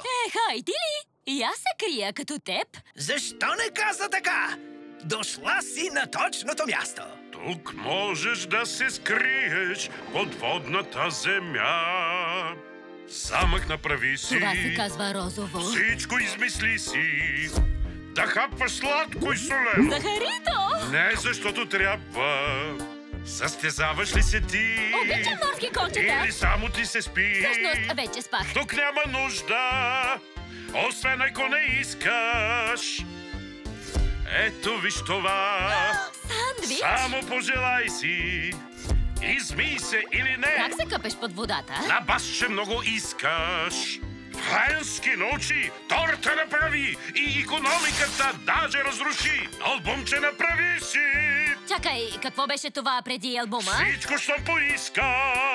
Е, хайде ли? И аз се крия като теб. Защо не каза така? Дошла си на точното място. Тук можеш да се скриеш под водната земя. Замък направи си. Това се казва розово. Всичко измисли си. Да хапваш сладко и солено. Захарито! Не защото трябва. Състезаваш ли се ти? Обичам морски кончета. Или само ти се спи? Всъщност, вече спах. Тук няма нужда, освен ако не искаш. Ето виж това. Сандвич? Само пожелай си. Измий се или не. Как се къпеш под водата? На бас ще много искаш. Френски научи, торта направи и економиката даже разруши. Албумче направи си. Чакай, какво беше това преди албума? Всичко, що поискаш.